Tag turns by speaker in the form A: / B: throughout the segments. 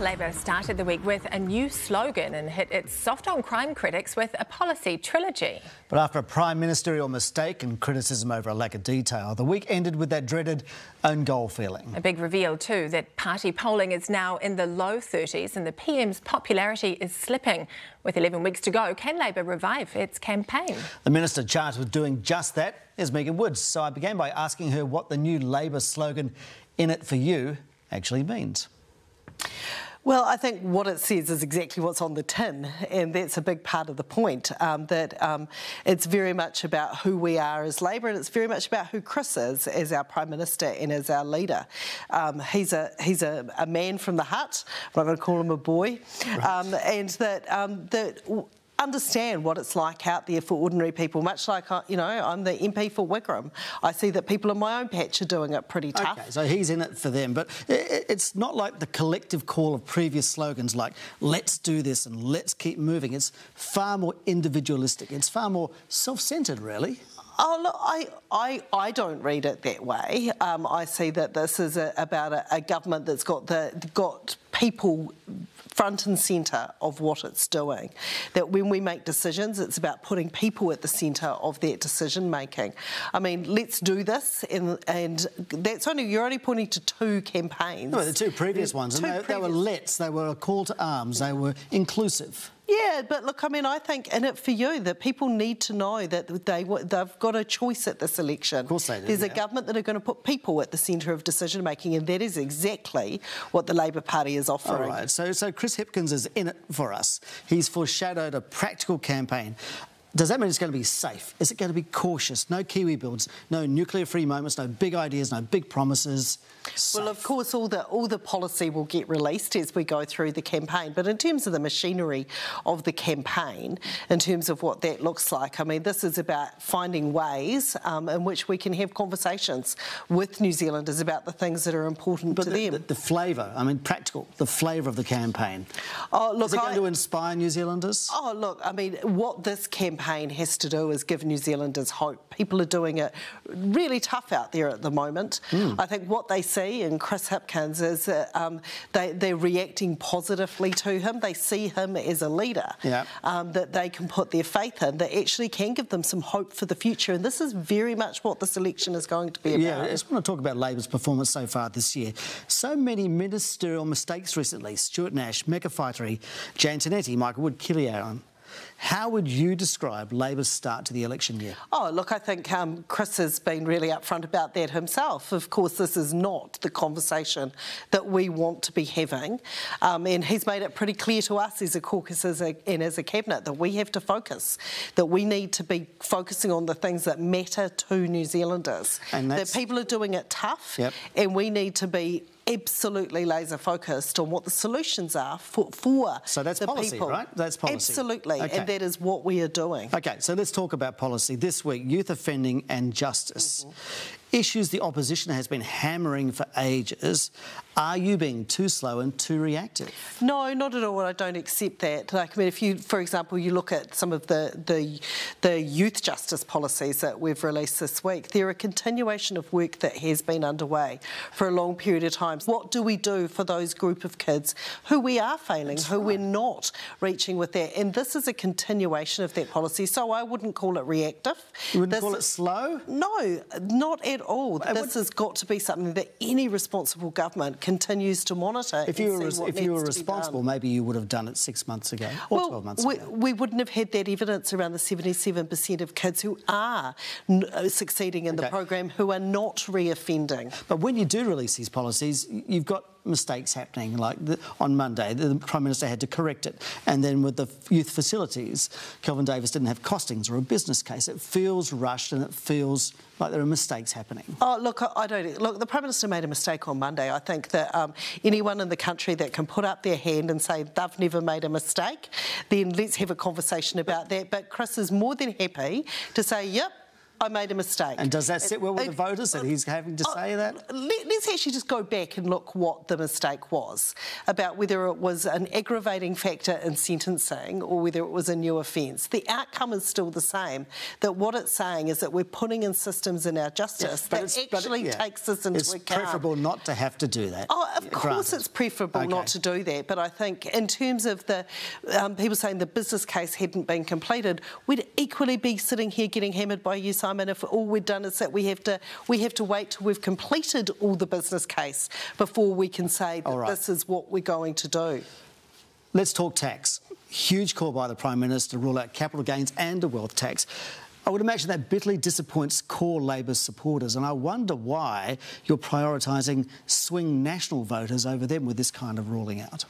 A: Labor started the week with a new slogan and hit its soft on crime critics with a policy trilogy.
B: But after a prime ministerial mistake and criticism over a lack of detail, the week ended with that dreaded own goal feeling.
A: A big reveal, too, that party polling is now in the low 30s and the PM's popularity is slipping. With 11 weeks to go, can Labor revive its campaign?
B: The minister charged with doing just that is Megan Woods. So I began by asking her what the new Labor slogan, In It For You, actually means.
C: Well, I think what it says is exactly what's on the tin, and that's a big part of the point. Um, that um, it's very much about who we are as Labor, and it's very much about who Chris is as our Prime Minister and as our leader. Um, he's a he's a, a, man from the Hutt. I'm not going to call him a boy, right. Um, and that um, that understand what it's like out there for ordinary people. Much like, uh, you know, I'm the MP for Wigram. I see that people in my own patch are doing it pretty tough.
B: Okay, so he's in it for them. But it's not like the collective call of previous slogans like, let's do this and let's keep moving. It's far more individualistic. It's far more self-centred, really.
C: Oh, look, I, I, I don't read it that way. Um, I see that this is a, about a, a, government that's got the got people front and centre of what it's doing. That when we make decisions, it's about putting people at the centre of that decision making. I mean, let's do this, and, and that's only you're only pointing to two campaigns.
B: No, the two previous ones, two and they, previous... they were let's, they were a call to arms, they were inclusive.
C: Yeah, but look, I mean, I think in it for you that people need to know that they they've got a choice at this election.
B: Of course they
C: do. There's
B: yeah.
C: a government that are going to put people at the centre of decision making, and that is exactly what the Labor Party is offering.
B: All right. So, so Chris Hipkins is in it for us. He's foreshadowed a practical campaign does that mean it's going to be safe? Is it going to be cautious? No Kiwi builds, no nuclear-free moments, no big ideas, no big promises.
C: Safe. Well, of course, all the all the policy will get released as we go through the campaign. But in terms of the machinery of the campaign, in terms of what that looks like, I mean, this is about finding ways um, in which we can have conversations with New Zealanders about the things that are important
B: but
C: to
B: the,
C: them.
B: The, the flavour, I mean, practical, the flavour of the campaign. Oh, look, is it going I, to inspire New Zealanders?
C: Oh, look, I mean, what this campaign campaign has to do is give New Zealanders hope. People are doing it really tough out there at the moment. Mm. I think what they see in Chris Hipkins is that um, they, they're reacting positively to him. They see him as a leader yeah. um, that they can put their faith in, that actually can give them some hope for the future. And this is very much what this election is going to be about.
B: Yeah, I just want to talk about Labor's performance so far this year. So many ministerial mistakes recently. Stuart Nash, Meka Whaitiri, Jan Tinetti, Michael Wood, Allan. How would you describe Labor's start to the election year?
C: Oh, look, I think um, Chris has been really upfront about that himself. Of course, this is not the conversation that we want to be having. Um, and he's made it pretty clear to us as a caucus as a, and as a cabinet that we have to focus, that we need to be focusing on the things that matter to New Zealanders. And that people are doing it tough, yep. and we need to be absolutely laser focused on what the solutions are for, for
B: so that's
C: the
B: policy,
C: people.
B: right? That's policy.
C: Absolutely, okay. and that is what we are doing.
B: Okay, so let's talk about policy this week: youth offending and justice. Mm-hmm issues the opposition has been hammering for ages. Are you being too slow and too reactive?
C: No, not at all. I don't accept that. Like, I mean, if you, for example, you look at some of the, the, the youth justice policies that we've released this week, they're a continuation of work that has been underway for a long period of time. What do we do for those group of kids who we are failing, That's who right. we're not reaching with that? And this is a continuation of that policy. So I wouldn't call it reactive.
B: You wouldn't this, call it slow?
C: No, not at all. This has got to be something that any responsible government continues to monitor.
B: If you were, if you were responsible, maybe you would have done it six months ago or
C: well,
B: 12 months
C: we,
B: ago.
C: We wouldn't have had that evidence around the 77% of kids who are uh, succeeding in okay. the program who are not reoffending.
B: But when you do release these policies, you've got mistakes happening. Like the, on Monday, the Prime Minister had to correct it. And then with the youth facilities, Kelvin Davis didn't have costings or a business case. It feels rushed and it feels like there are mistakes happening.
C: Oh, look, I don't. Look, the Prime Minister made a mistake on Monday. I think that um, anyone in the country that can put up their hand and say they've never made a mistake, then let's have a conversation about that. But Chris is more than happy to say, yep, I made a mistake.
B: And does that sit well with the uh, voters that he's having to uh, say that?
C: Let, us actually just go back and look what the mistake was about whether it was an aggravating factor in sentencing or whether it was a new offence. The outcome is still the same. That what it's saying is that we're putting in systems in our justice that actually yeah. takes this into
B: it's
C: account.
B: It's preferable not to have to do that.
C: Oh, of course, it's preferable okay. not to do that. But I think in terms of the um, people saying the business case hadn't been completed, we'd equally be sitting here getting hammered by you, Simon, if all we've done is that we have to we have to wait till we've completed all the business case before we can say that right. this is what we're going to do.
B: Let's talk tax. Huge call by the Prime Minister to rule out capital gains and a wealth tax. I would imagine that bitterly disappoints core Labor supporters, and I wonder why you're prioritising swing national voters over them with this kind of ruling out.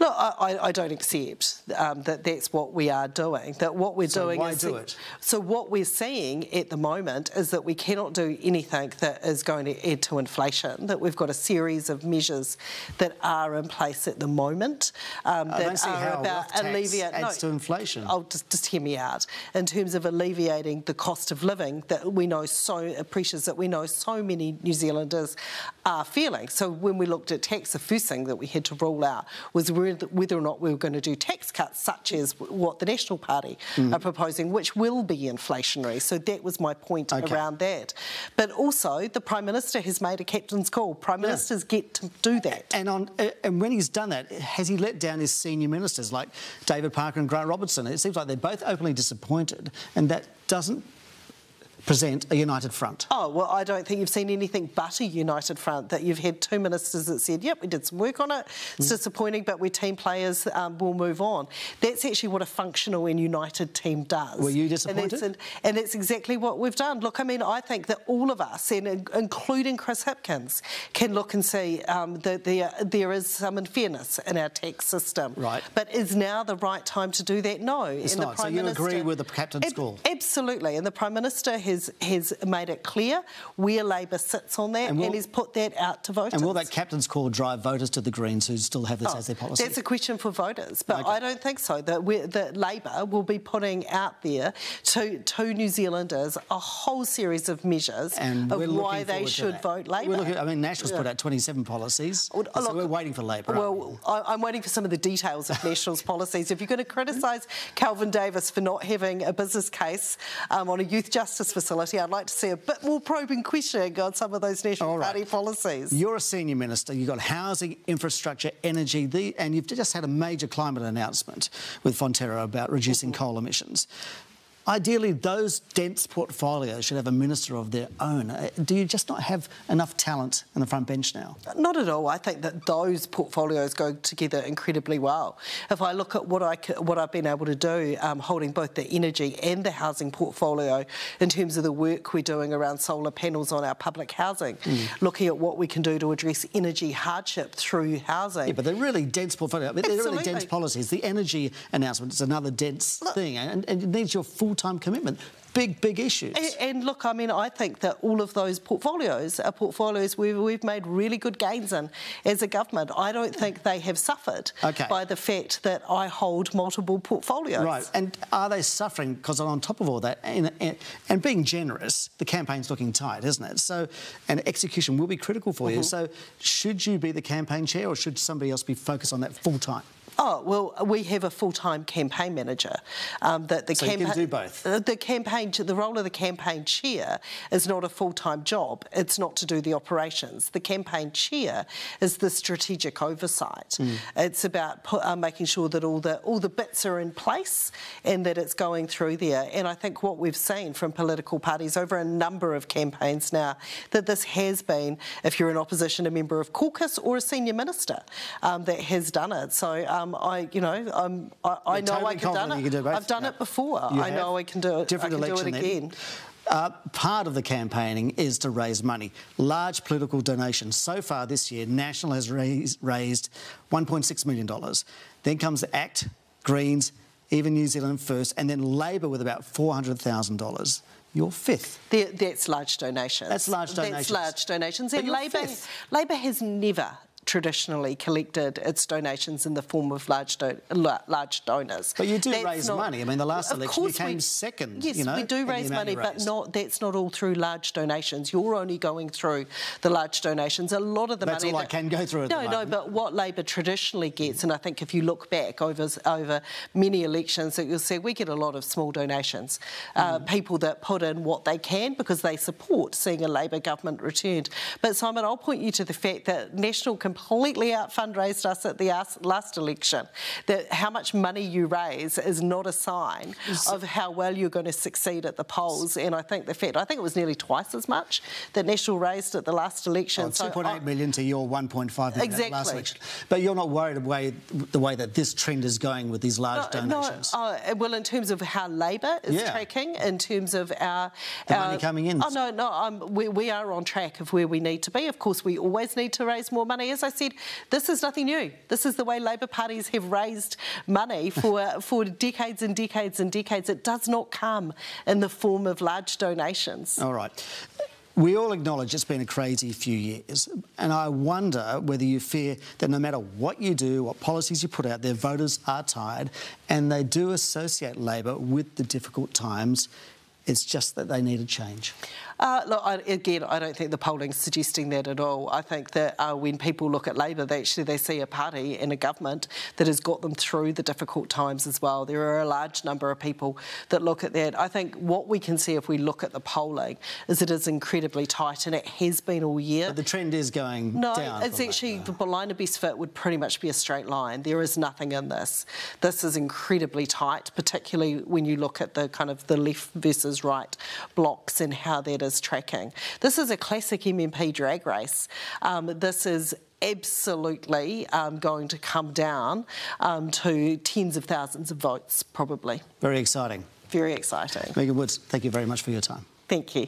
C: Look, I, I don't accept um, that that's what we are doing. That what we're
B: so
C: doing
B: why
C: is
B: do it?
C: So what we're seeing at the moment is that we cannot do anything that is going to add to inflation. That we've got a series of measures that are in place at the moment um, that
B: are
C: about alleviating.
B: No, to inflation.
C: I'll just just hear me out in terms of alleviating the cost of living that we know so pressures that we know so many New Zealanders are feeling. So when we looked at tax, the first thing that we had to rule out was whether or not we were going to do tax cuts, such as what the National Party mm. are proposing, which will be inflationary. So that was my point okay. around that. But also, the Prime Minister has made a captain's call. Prime yeah. Ministers get to do that.
B: And on uh, and when he's done that, has he let down his senior ministers like David Parker and Grant Robertson? It seems like they're both openly disappointed, and that doesn't present a united front?
C: Oh, well, I don't think you've seen anything but a united front. That you've had two ministers that said, yep, we did some work on it. It's mm. disappointing, but we're team players, um, we'll move on. That's actually what a functional and united team does.
B: Were you disappointed?
C: And, and it's exactly what we've done. Look, I mean, I think that all of us, and including Chris Hipkins, can look and see um, that there, there is some unfairness in our tax system.
B: Right.
C: But is now the right time to do that? No.
B: It's
C: and
B: not. so you Minister, agree with the captain's ab- call?
C: Absolutely. And the Prime Minister has, has made it clear where Labor sits on that and, will, and he's put that out to voters.
B: And will that captain's call drive voters to the Greens who still have this oh, as their policy?
C: That's a question for voters, but okay. I don't think so. That, that Labor will be putting out there to, to New Zealanders a whole series of measures
B: and
C: of why they should vote Labor.
B: Looking, I mean, National's yeah. put out 27 policies, well, so look, we're waiting for Labor.
C: Well, I'm waiting for some of the details of National's policies. If you're going to criticise Kelvin Davis for not having a business case um, on a youth justice facility, I'd like to see a bit more probing questioning on some of those National right. Party policies.
B: You're a senior minister. You've got housing, infrastructure, energy, the, and you've just had a major climate announcement with Fonterra about reducing mm -hmm. coal emissions. Ideally, those dense portfolios should have a minister of their own. Uh, do you just not have enough talent in the front bench now?
C: Not at all. I think that those portfolios go together incredibly well. If I look at what I what I've been able to do, um, holding both the energy and the housing portfolio, in terms of the work we're doing around solar panels on our public housing, mm. looking at what we can do to address energy hardship through housing.
B: Yeah, but they're really dense portfolios. I mean, they're really dense policies. The energy announcement is another dense look, thing, and, and it needs your full full-time commitment. Big, big issues.
C: And, and, look, I mean, I think that all of those portfolios are portfolios where we've made really good gains in as a government. I don't think they have suffered okay. by the fact that I hold multiple portfolios.
B: Right, and are they suffering because on top of all that, and, and, and, being generous, the campaign's looking tight, isn't it? So, and execution will be critical for mm-hmm. you. So, should you be the campaign chair, or should somebody else be focused on that full time?
C: Oh well, we have a full-time campaign manager.
B: Um, that the so campa- you can do both.
C: Uh, the campaign, the role of the campaign chair is not a full-time job. It's not to do the operations. The campaign chair is the strategic oversight. Mm. It's about put, uh, making sure that all the all the bits are in place and that it's going through there. And I think what we've seen from political parties over a number of campaigns now that this has been, if you're in opposition, a member of caucus or a senior minister um, that has done it. So. Um, um, I, you know, um, I, I know
B: totally
C: I can done it.
B: Do
C: I've done it before. You I have. know I can do it.
B: Different
C: I can
B: election
C: do it again.
B: Uh, part of the campaigning is to raise money, large political donations. So far this year, National has raised, raised $1.6 million. Then comes the ACT, Greens, even New Zealand First, and then Labor with about $400,000. You're fifth.
C: that's large donations.
B: That's large donations.
C: That's large donations. and Labor, Labor has never traditionally collected its donations in the form of large do- large donors.
B: But you do that's raise not, money. I mean, the last election you came we, second.
C: Yes,
B: you know,
C: we do raise money, but not that's not all through large donations. You're only going through the large donations. A lot of the
B: that's
C: money.
B: That's all that, I can go through.
C: no, no. But what Labor traditionally gets, and I think if you look back over over many elections, that you'll see we get a lot of small donations. Uh, mm. Uh, people that put in what they can because they support seeing a Labor government returned. But Simon, I'll point you to the fact that National completely out fundraised us at the last election. That how much money you raise is not a sign of how well you're going to succeed at the polls. And I think the Fed, I think it was nearly twice as much that National raised at the last election. Oh,
B: so 2.8 million to your 1.5 million
C: exactly.
B: last election. But you're not worried the way, the way that this trend is going with these large no, donations?
C: No, uh, well, in terms of how Labor is yeah. tracking, in terms of our...
B: The
C: our,
B: money coming in?
C: Oh, no, no, um, we, we are on track of where we need to be. Of course, we always need to raise more money. As I said, this is nothing new. This is the way Labor parties have raised money for, for decades and decades and decades. It does not come in the form of large donations.
B: All right. We all acknowledge it's been a crazy few years, and I wonder whether you fear that no matter what you do, what policies you put out there, voters are tired and they do associate Labor with the difficult times. It's just that they need a change.
C: Uh, look, I, again, I don't think the polling's suggesting that at all. I think that uh, when people look at Labor, they actually they see a party and a government that has got them through the difficult times as well. There are a large number of people that look at that. I think what we can see if we look at the polling is it is incredibly tight, and it has been all year.
B: But the trend is going
C: no,
B: down.
C: No, it's actually the line of best fit would pretty much be a straight line. There is nothing in this. This is incredibly tight, particularly when you look at the kind of the left versus right blocks and how that is is tracking. This is a classic MMP drag race. Um, this is absolutely um, going to come down um, to tens of thousands of votes, probably.
B: Very exciting.
C: Very exciting.
B: Megan Woods, thank you very much for your time.
C: Thank you.